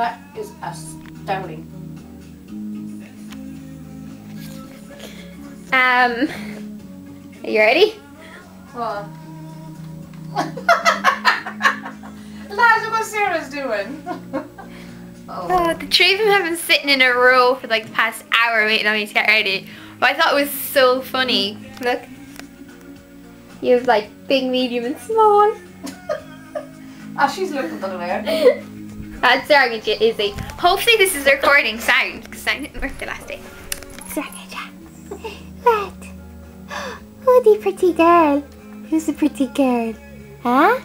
That is astounding. Um, are you ready? What? Lads, what Sarah's doing? Oh, oh. the three of them have been sitting in a row for like the past hour waiting on me to get ready. But I thought it was so funny. Look. You have like big, medium, and small. Ah, she's looking the other way. That's starting to get Izzy. Hopefully this is recording sound, because I didn't work the last day. What? Oh, the pretty girl. Who's the pretty girl? Huh?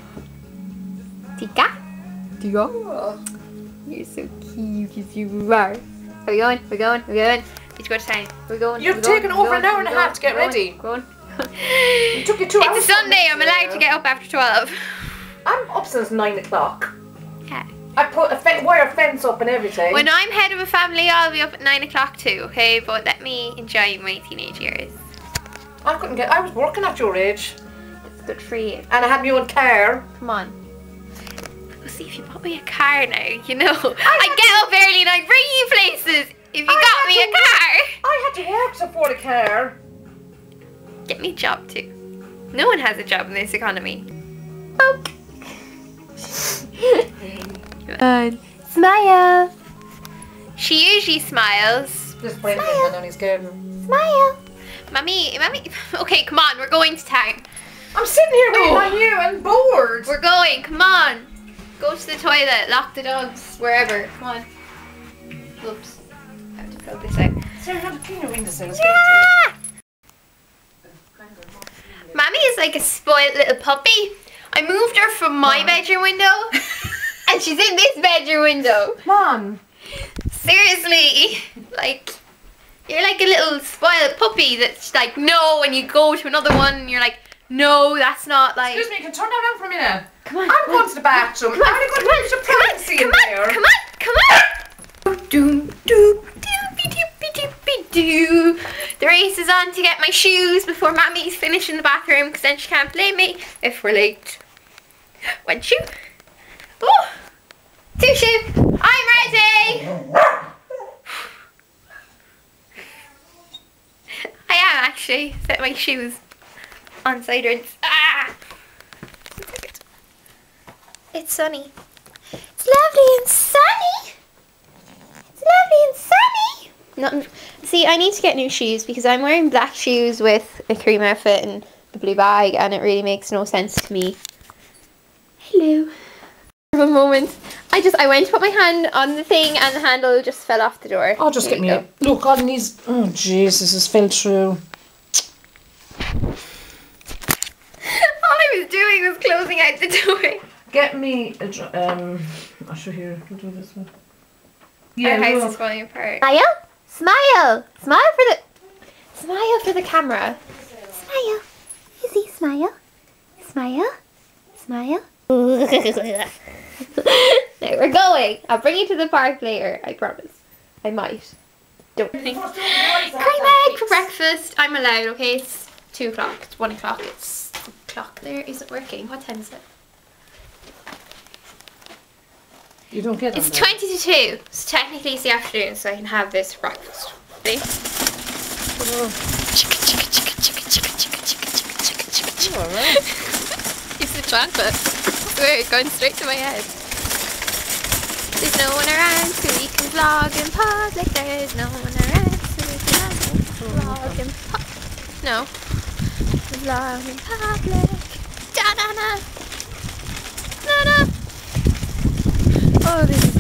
Tika? Tika? Oh. You're so cute as you are. Are we going? We're going? We're going? Did you go to town? We're going. You've we're taken we're over an hour and a half to get ready. We're going. It took you two hours It's a Sunday. I'm allowed to get up after 12. I'm up since nine o'clock. I put a fe- wire fence up and everything. When I'm head of a family, I'll be up at 9 o'clock too, okay? But let me enjoy my teenage years. I couldn't get. I was working at your age, good for you. and I had my own car. Come on. We'll see if you bought me a car now, you know. I get up early and I bring you places if you I got me a car. I had to work to afford a car. Get me a job too. No one has a job in this economy. And smile. She usually smiles. This brain thing on his garden. Smile. Mummy, mummy. Okay, come on, we're going to town. I'm sitting here waiting Oh. on you and bored. We're going, come on. Go to the toilet, lock the dogs, wherever. Come on. Oops. I have to plug this out. Sarah, how to clean your windows there? Yeah! Mammy is like a spoiled little puppy. I moved her from my bedroom window, and she's in this bedroom window. Come on. Seriously, like you're like a little spoiled puppy that's like no, when you go to another one, and you're like no, that's not like. Excuse me, can turn that down for a minute? Come on, I'm come going to the bathroom. Come on, I'm going come to your come on, come on, come on, come on. Doom, doom, doo. The race is on to get my shoes before Mammy's finished in the bathroom because then she can't blame me if we're late. One shoe. I'm ready. I am actually. Set my shoes on sideways. Ah. It's sunny. It's lovely and sunny. It's lovely and sunny. Nothing. See, I need to get new shoes because I'm wearing black shoes with a cream outfit and the blue bag, and it really makes no sense to me. Hello. For a moment, I just I went to put my hand on the thing, and the handle just fell off the door. I'll just There get me you a look on these. Oh, jeez, this has fell through. All I was doing was closing out the door. Get me a. Um, I'll show you. We'll do this one. Our house look. is falling apart. Smile. Smile. Smile for the. Smile for the camera. Smile. Izzy, smile. Smile. Smile. There, we're going. I'll bring you to the park later. I promise. I might. Don't think. Cream egg for breakfast. I'm allowed, okay? It's 2 o'clock. It's 1 o'clock. It's the clock there isn't working. What time is it? You don't get It's on 20 to 2. So technically it's the afternoon, so I can have this for breakfast. See? Chicka, chicka, chicka, chicka, chicka, chicka, chicka, chicka, chicka, chicka, chicka. It's the chocolate. Swear, it's going straight to my head. There's no one around so we can vlog in public. There's no one around so we can vlog in public. No. Vlog in public. Da da da. Da da. Oh, there's